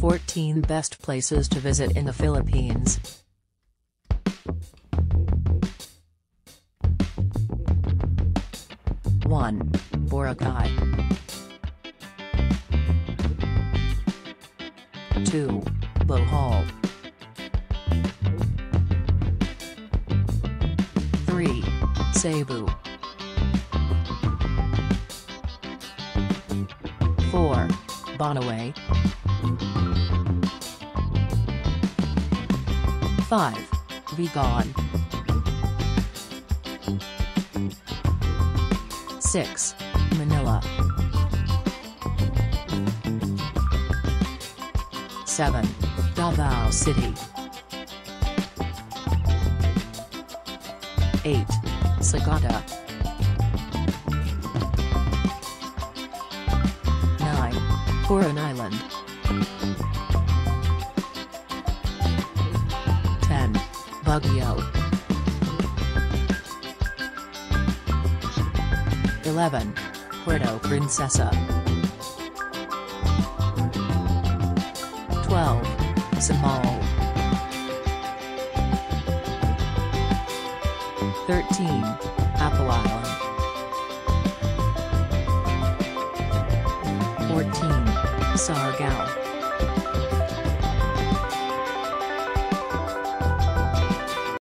14 best places to visit in the Philippines. One, Boracay. Two, Bohol. Three, Cebu. Four, Banaue. Five, Vigan. Six, Manila. Seven, Davao City. Eight, Sagada. Nine, Coron Island. 10. Baguio. 11. Puerto Princesa. 12. Samal. 13. Apo Island. 14. Siargao.